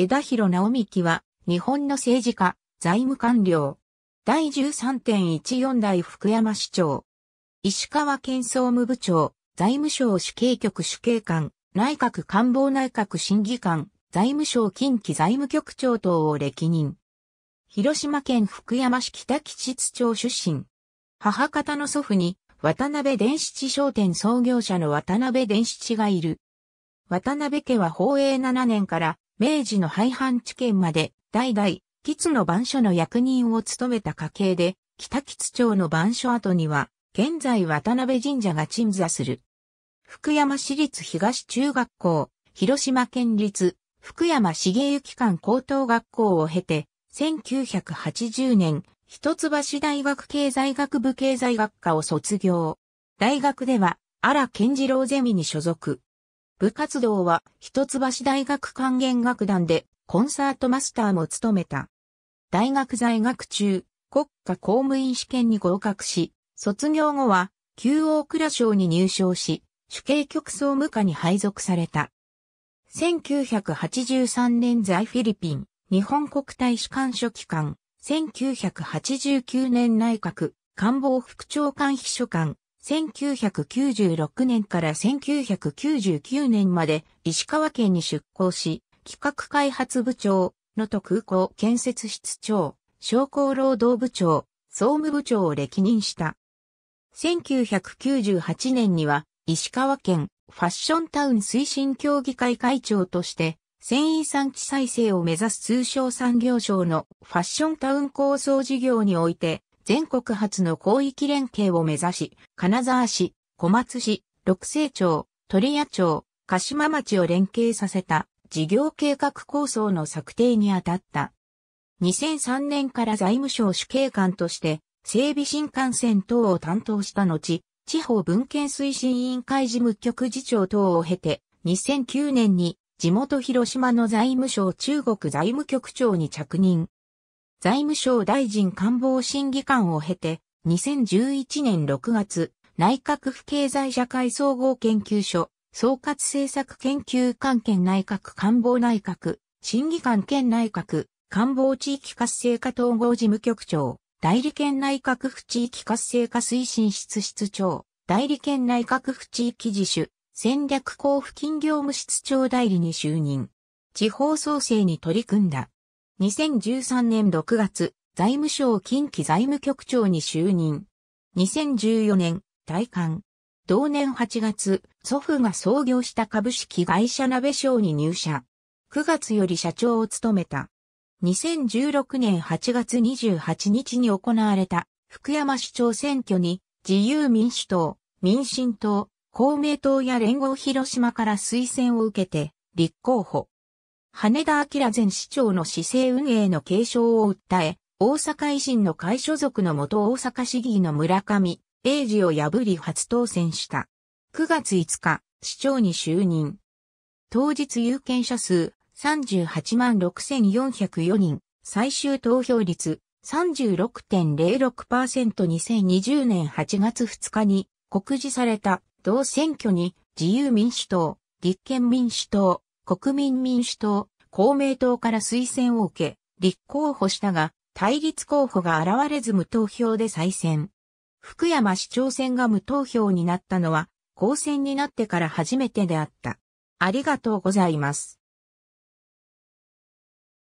枝広直幹は、日本の政治家、財務官僚。第13.14代福山市長。石川県総務部長、財務省主計局主計官、内閣官房内閣審議官、財務省近畿財務局長等を歴任。広島県福山市北吉津町出身。母方の祖父に、渡辺電七商店創業者の渡辺電七がいる。渡辺家は法営7年から明治の廃藩置県まで代々、吉の番所の役人を務めた家系で、北吉町の番所跡には、現在渡辺神社が鎮座する。福山市立東中学校、広島県立福山茂之館高等学校を経て、1980年、一橋大学経済学部経済学科を卒業。大学では、荒健次郎ゼミに所属。部活動は、一橋大学管弦楽団で、コンサートマスターも務めた。大学在学中、国家公務員試験に合格し、卒業後は、旧大蔵省に入省し、主計局総務課に配属された。1983年在フィリピン、日本国大使館書記官、1989年内閣、官房副長官秘書官、1996年から1999年まで石川県に出向し、企画開発部長、能登空港建設室長、商工労働部長、総務部長を歴任した。1998年には石川県ファッションタウン推進協議会会長として繊維産地再生を目指す通商産業省のファッションタウン構想事業において全国初の広域連携を目指し、金沢市、小松市、六西町、鳥屋町、鹿島町を連携させた事業計画構想の策定にあたった。2003年から財務省主計官として整備新幹線等を担当した後、地方文献推進委員会事務局次長等を経て、2009年に地元広島の財務省中国財務局長に着任。財務省大臣官房審議官を経て、2011年6月、内閣府経済社会総合研究所、総括政策研究官兼内閣官房内閣、審議官兼内閣、官房地域活性化統合事務局長、代理県内閣府地域活性化推進室室長、代理県内閣府地域自主、戦略交付金業務室長代理に就任。地方創生に取り組んだ。2013年6月、財務省近畿財務局長に就任。2014年、大官。同年8月、祖父が創業した株式会社鍋省に入社。9月より社長を務めた。2016年8月28日に行われた福山市長選挙に自由民主党、民進党、公明党や連合広島から推薦を受けて立候補。羽田明前市長の市政運営の継承を訴え、大阪維新の会所属の元大阪市議の村上、英二を破り初当選した。9月5日、市長に就任。当日有権者数38万6404人、最終投票率 36.06%2020 年8月2日に告示された同選挙に自由民主党、立憲民主党、国民民主党、公明党から推薦を受け、立候補したが、対立候補が現れず無投票で再選。福山市長選が無投票になったのは、公選になってから初めてであった。ありがとうございます。